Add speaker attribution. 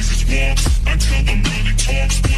Speaker 1: Jesus walks. I tell them money talks.